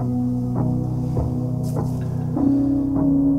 thank you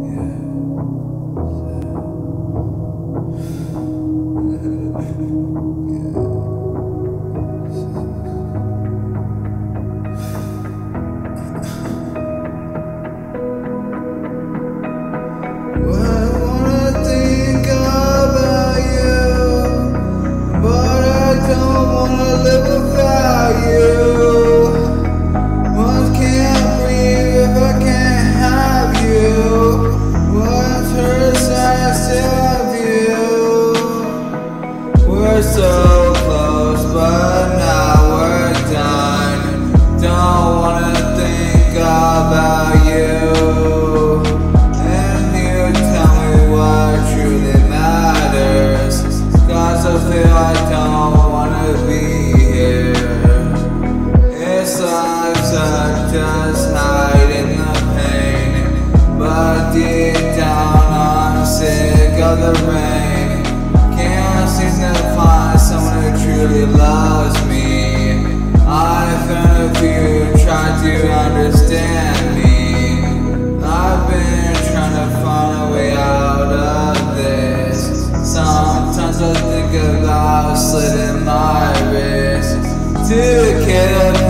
I don't wanna be here. It's like such just hide in the pain, but deep down I'm sick of the. slid in my wrist. To kill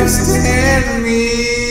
in me.